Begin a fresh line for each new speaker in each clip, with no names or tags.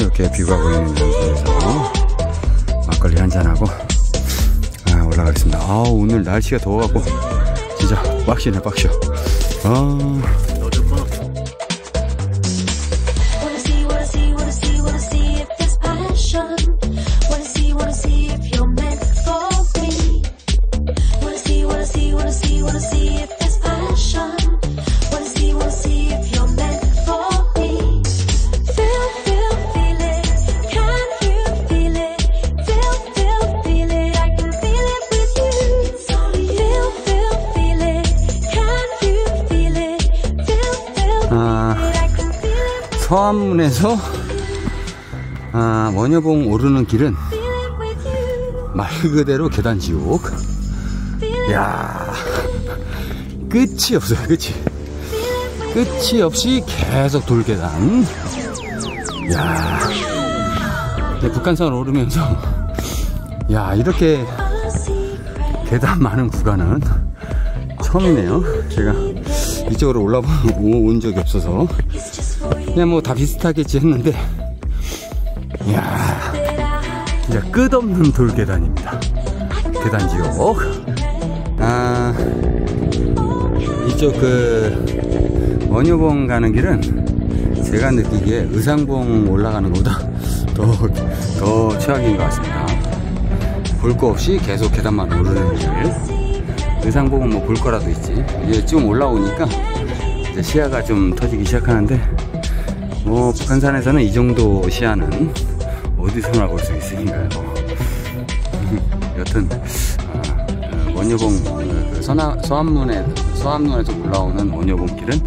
이렇게 뷰가 보이는 장소에서 막걸리 한잔하고 아, 올라가겠습니다. 아, 오늘 날씨가 더워갖고 진짜 빡시네, 빡셔. 아, 서안문에서 아, 원여봉 오르는 길은. 말 그대로 계단 지옥. 야 끝이 없어요, 끝이. 끝이 없이 계속 돌계단. 야 네, 북한산을 오르면서 야 이렇게. 계단 많은 구간은 처음이네요. 제가 이쪽으로 올라온 적이 없어서 그냥 뭐 다 비슷하겠지 했는데 이야. 진짜 끝없는 돌계단입니다. 계단 지옥. 아 이쪽 그 원효봉 가는 길은 제가 느끼기에 의상봉 올라가는 것보다 더, 더 최악인 것 같습니다. 볼 거 없이 계속 계단만 오르는 길. 의상봉은 뭐 볼 거라도 있지. 이제 좀 올라오니까 시야가 좀 터지기 시작하는데 뭐 북한산에서는 이 정도 시야는 어디서나 볼 수 있으니까요. 여튼 아, 어, 원효봉 어, 그 서나, 서안문에 서안문에서 올라오는 원효봉 길은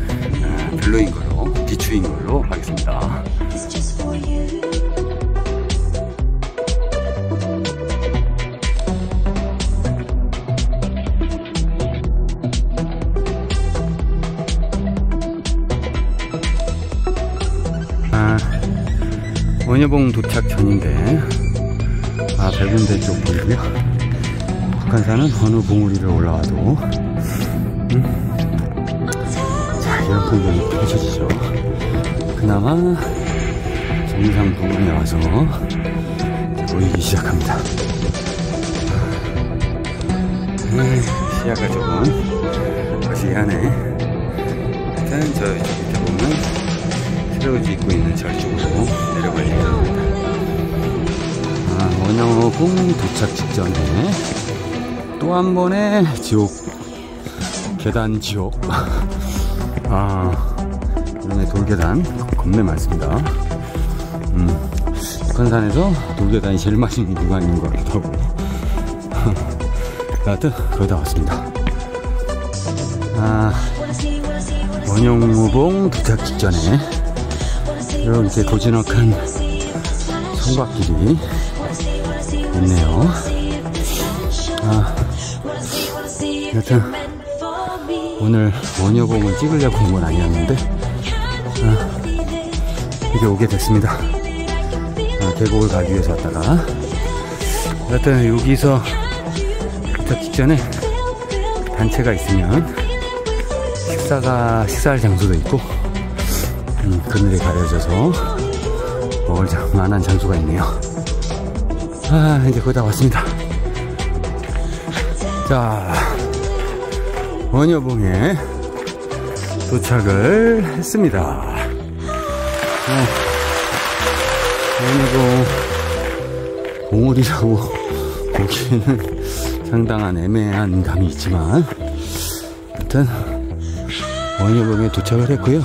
아, 별로인 걸로 비추인 걸로 하겠습니다. 원효봉 도착 전인데 아 백운대 쪽 보이고요. 북한산은 어느 봉우리를 올라와도 음, 자 이런 풍경이 펼쳐지죠. 그나마 정상 부근에 와서 보이기 시작합니다. 음, 시야가 조금 거시기하네. 일단 저 밑에 보면 새로워지 입고 있는 절 쪽으로 원영호봉 도착 직전에 또 한 번의 지옥 계단 지옥 아 이번에 돌계단 겁내 많습니다. 음, 북한산에서 돌계단이 제일 많은 구간인 것 같기도 하고 하여튼 거의 다 왔습니다. 아. 원영호봉 도착 직전에 이렇게 고즈넉한 성곽길이 있네요. 아, 여튼 오늘 원효봉을 찍으려고 온 건 아니었는데 아, 이렇게 오게 됐습니다. 아, 계곡을 가기 위해서 왔다가 여튼 여기서 도착 직전에 단체가 있으면 식사가 식사할 장소도 있고 음, 그늘이 가려져서 먹을 장- 만한 장소가 있네요. 아 이제 거의 다 왔습니다. 자 원여봉에 도착을 했습니다. 어, 원여봉 봉우리라고 보기에는 상당한 애매한 감이 있지만 하여튼 원효봉에 도착을 했고요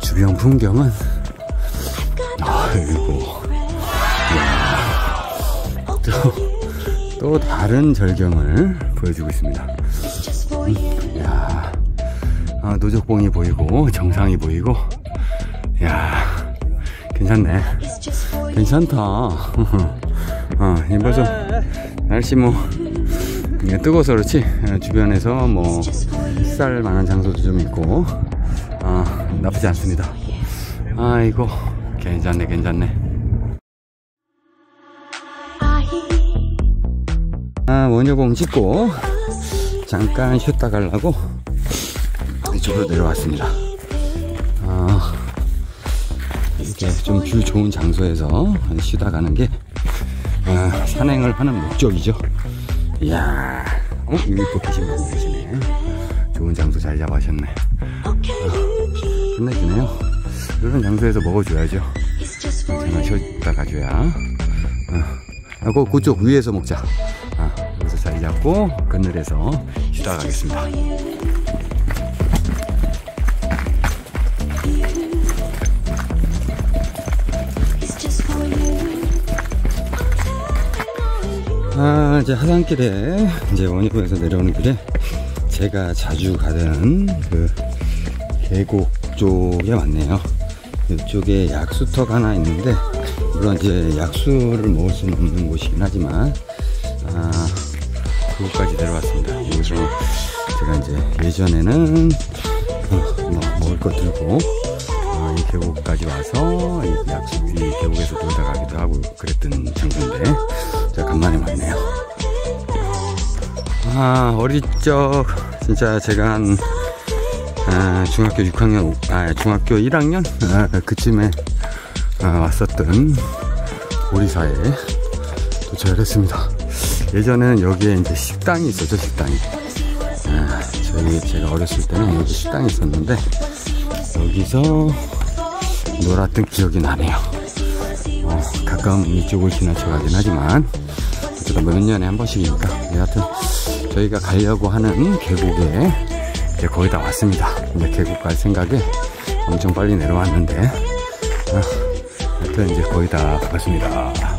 주변 풍경은 아이고 또, 또 다른 절경을 보여주고 있습니다. 야 아, 노적봉이 보이고 정상이 보이고 야 괜찮네. 괜찮다. 어, 이 벌써 날씨 뭐 예, 뜨거워서 그렇지 예, 주변에서 뭐. 쌀 만한 장소도 좀 있고 아, 나쁘지 않습니다. 아이고 괜찮네 괜찮네. 아, 원효봉 찍고 잠깐 쉬었다 가려고 이쪽으로 내려왔습니다. 아, 이렇게 좀 view 좋은 장소에서 쉬다 가는 게 아, 산행을 하는 목적이죠. 이야, 어, 여기 또 계신 분 계시네. 좋은 장소 잘 잡으셨네.
okay.
끝내주네요. 이런 장소에서 먹어줘야죠. 잠깐. 쉬었다 가줘야. 어. 아, 그, 그쪽 위에서 먹자. 잡고 그늘에서 쉬다 가겠습니다. 아, 이제 하산길에, 이제 원효에서 내려오는 길에 제가 자주 가는 그 계곡 쪽에 왔네요. 이쪽에 약수터가 하나 있는데, 물론 이제 약수를 먹을 수는 없는 곳이긴 하지만, 아, 그곳까지 내려왔습니다. 여기서 제가 이제 예전에는 어, 뭐 먹을 거 들고 어, 이 계곡까지 와서 이 약수 이 계곡에서 놀다 가기도 하고 그랬던 장소인데 제가 간만에 왔네요. 아 어릴 적 진짜 제가 한 아, 중학교 6학년 아 중학교 1학년 아, 그쯤에 아, 왔었던 오리사에 도착을 했습니다. 예전에는 여기에 이제 식당이 있었죠 식당이. 아, 저희 제가 어렸을 때는 여기 식당이 있었는데 여기서 놀았던 기억이 나네요. 어, 가끔 이쪽을 지나쳐가긴 하지만 어쨌든 몇 년에 한 번씩이니까 네, 여하튼 저희가 가려고 하는 계곡에 이제 거의 다 왔습니다. 이제 계곡 갈 생각에 엄청 빨리 내려왔는데 어, 하여튼 이제 거의 다 가봤습니다.